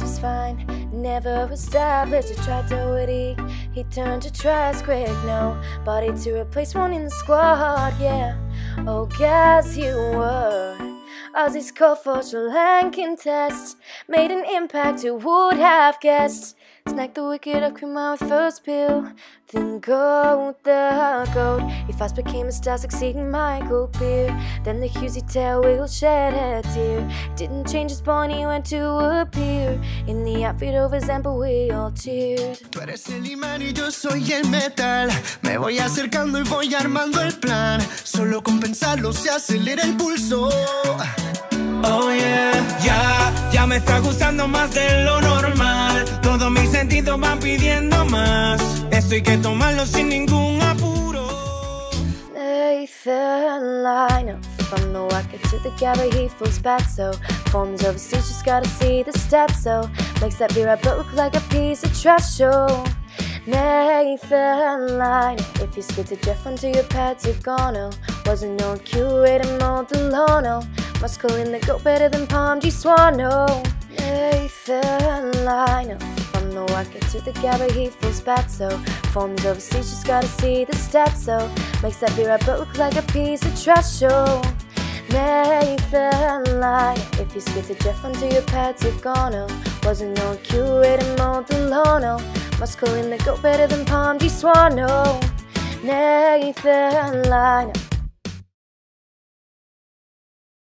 was fine. Never established a tractority. He turned to trash quick, no body to replace one in the squad, yeah. Oh, guess you were. Aussie's call for Sri Lankan test made an impact who would have guessed. Snack the wicked up, cream out first pill, then go the goat. He fast became a star, succeeding Michael Beer. Then the Husey tail wiggle shed a tear. Didn't change his he went to appear. In the outfit of his ample, we all cheered. Tú eres el imán y yo soy el metal. Me voy acercando y voy armando el plan. Solo con pensarlo se acelera el pulso. Oh yeah, ya, ya me está gustando más de lo sentidos van pidiendo más. Esto hay que tomarlo sin ningún apuro. Nathan Lionel From the WACA to the Gabba, he feels bad so Forms overseas, just gotta see the stats so Makes that beer built look like a piece of trash show. Nathan Lionel If you spit to Jeff onto your Patagono oh, Wasn't no curator Modellano Must call in the goat better than Palm G Swano Nathan Lionel The WACA to the Gabba, he feels bad so Forms overseas, just gotta see the stats so Makes that I built look like a piece of trash show Nathan Lionel If you spit to Jeff onto your Patagono oh. Wasn't no curator Modellano call in the goat better than Palm G Swano Nathan Lionel